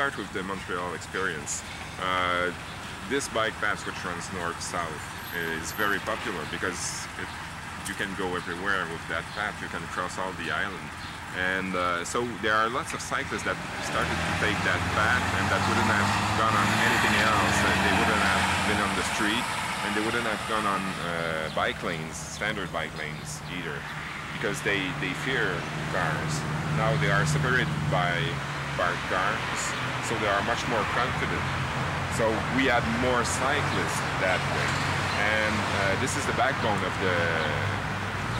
Start with the Montreal experience. Uh, this bike path, which runs north-south, is very popular because it, you can go everywhere with that path. You can cross all the island. And uh, so there are lots of cyclists that started to take that path and that wouldn't have gone on anything else. They wouldn't have been on the street and they wouldn't have gone on uh, bike lanes, standard bike lanes either, because they, they fear cars. Now they are separated by parked cars, so they are much more confident. So we had more cyclists that way. And uh, this is the backbone of the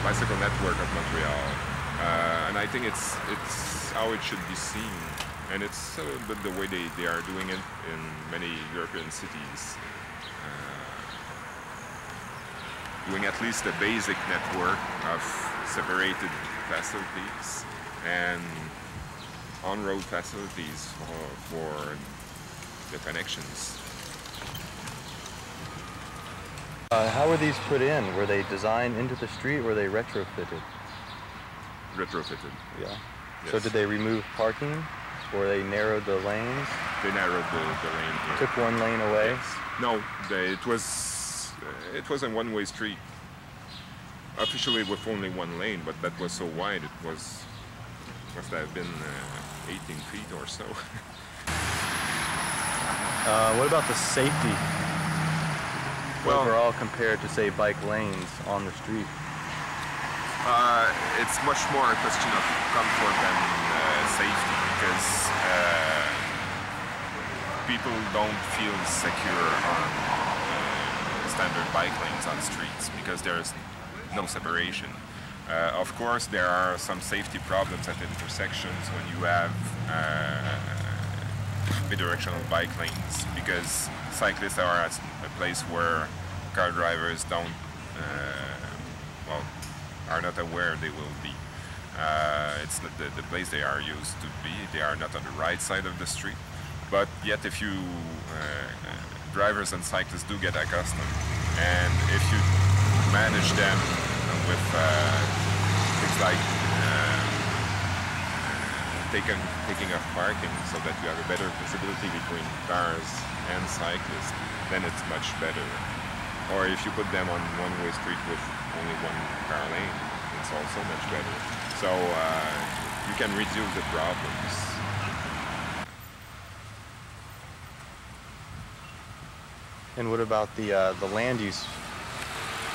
bicycle network of Montreal. Uh, and I think it's it's how it should be seen, and it's a little bit the way they, they are doing it in many European cities. Uh, doing at least a basic network of separated facilities and on-road facilities for, for the connections. Uh, how were these put in? Were they designed into the street? Were they retrofitted? retrofitted. Yeah. Yes. So did they remove parking, or they narrowed the lanes? They narrowed the, the lane. Here. Took one lane away. Yes. No, they, it was uh, it was a one-way street. Officially with only one lane, but that was so wide it was must have been uh, 18 feet or so. uh, what about the safety? Well, overall compared to say bike lanes on the street. Uh, it's much more a question of comfort than uh, safety because uh, people don't feel secure on uh, standard bike lanes on streets because there's no separation. Uh, of course, there are some safety problems at intersections when you have uh, bidirectional bike lanes because cyclists are at a place where car drivers don't well are not aware they will be. Uh, it's the, the, the, place they are used to be. They are not on the right side of the street. But yet if you, uh, drivers and cyclists do get accustomed, and if you manage them with uh, things like uh, taking, taking off parking so that you have a better visibility between cars and cyclists, then it's much better. Or if you put them on one-way street with only one car lane, it's also much better. So uh, you can reduce the problems. And what about the uh, the land use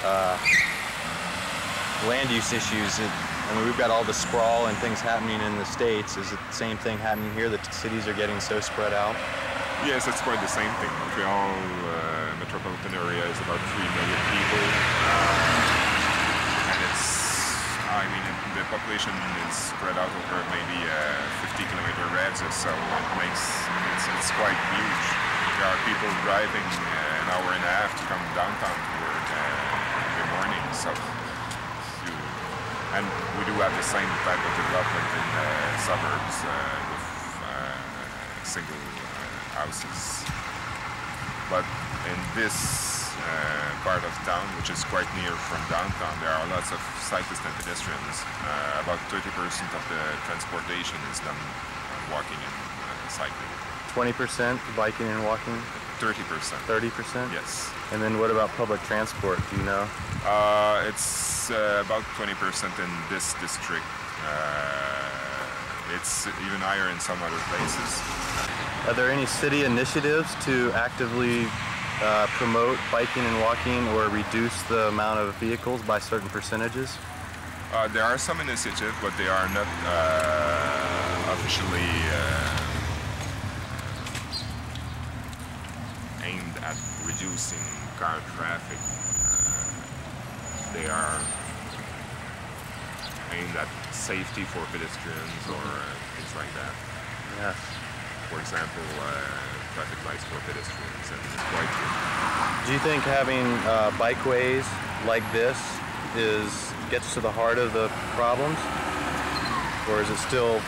uh, land use issues? It, I mean, we've got all the sprawl and things happening in the states. Is it the same thing happening here? The cities are getting so spread out. Yes, it's quite the same thing. Montreal uh, metropolitan area is about three million people. Uh, I mean, the population is spread out over maybe a 50 kilometer radius, so it makes it's, it's quite huge. There are people driving uh, an hour and a half to come downtown to work uh, in the morning. So, and we do have the same type of development in the suburbs uh, with uh, single uh, houses. But in this uh, part of town, which is quite near from downtown. There are lots of cyclists and pedestrians. Uh, about 30% of the transportation is done walking and uh, cycling. 20% biking and walking? 30%. 30%? Yes. And then what about public transport, do you know? Uh, it's uh, about 20% in this district. Uh, it's even higher in some other places. Are there any city initiatives to actively uh, promote biking and walking or reduce the amount of vehicles by certain percentages? Uh, there are some initiatives, but they are not uh, officially uh, aimed at reducing car traffic. Uh, they are aimed at safety for pedestrians or uh, things like that. Yes. For example, traffic lights for pedestrians and quite good. Do you think having uh, bikeways like this is gets to the heart of the problems, or is it still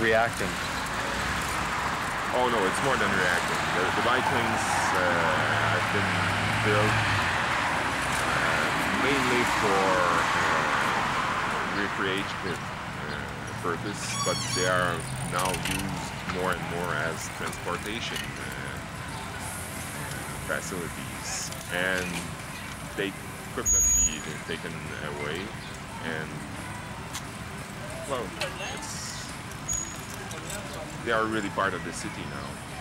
reacting? Oh no, it's more than reactive. The, the uh, have been built uh, mainly for uh, recreative uh, purpose, but they are now used more and more as transportation uh, uh, facilities, and they could not be taken away. And well, it's they are really part of the city now.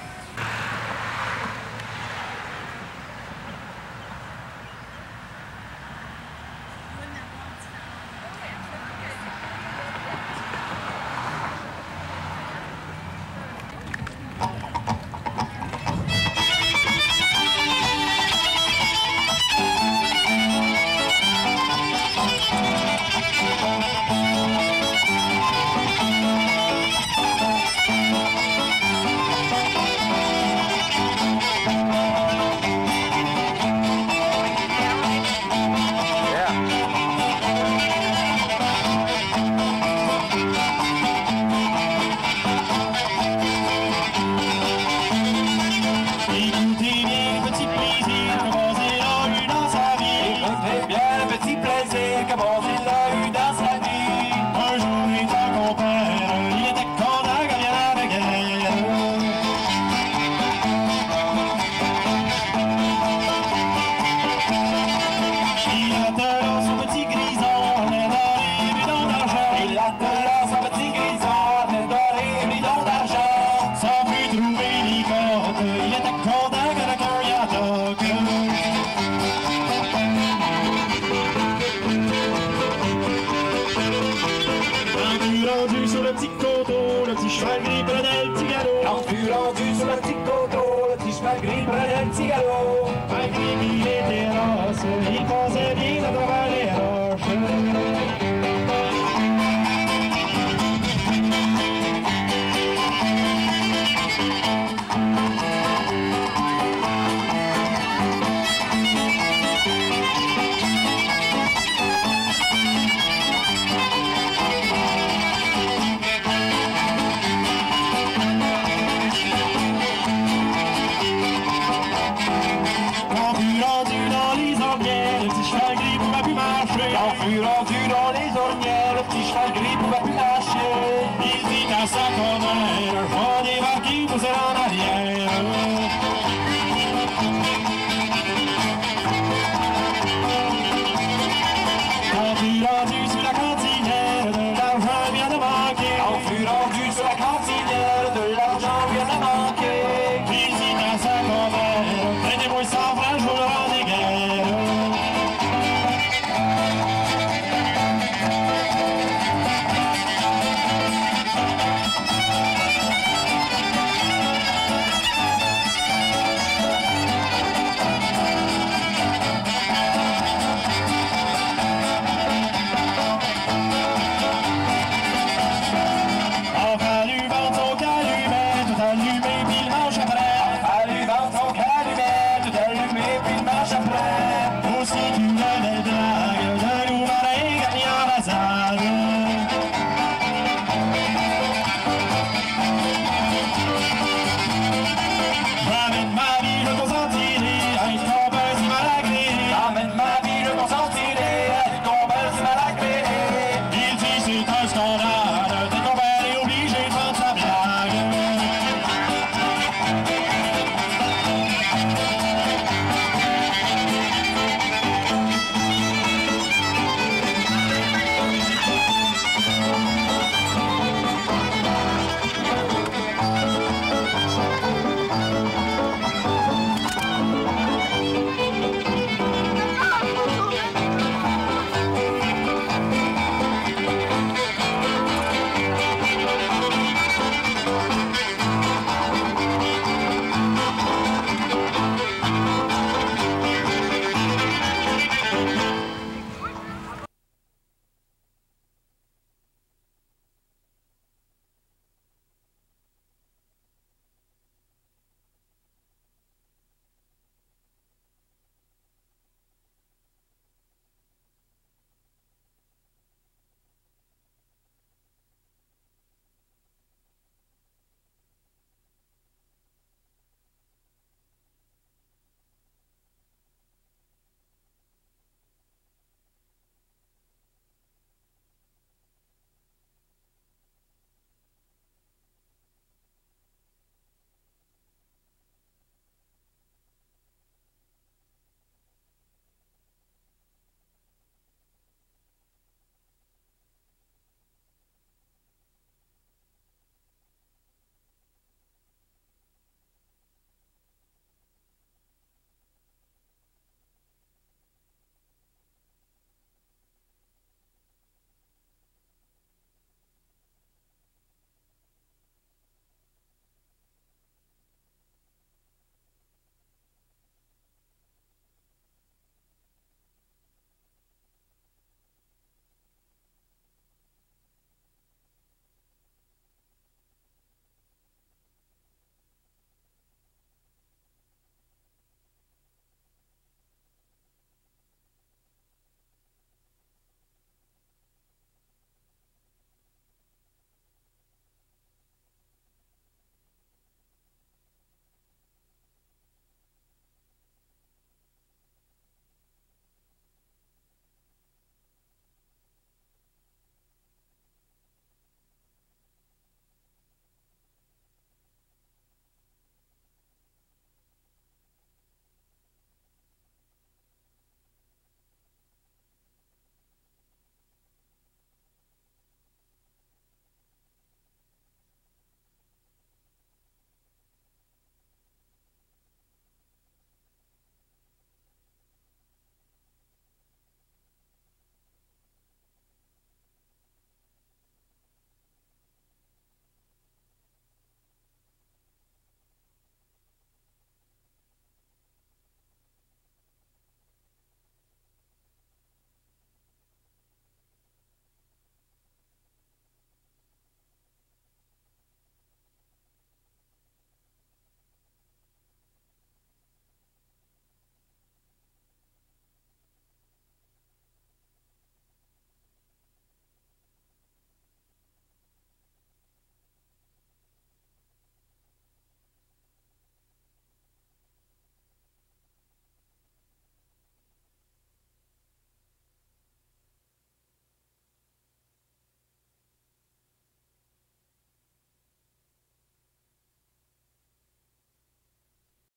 Mexico.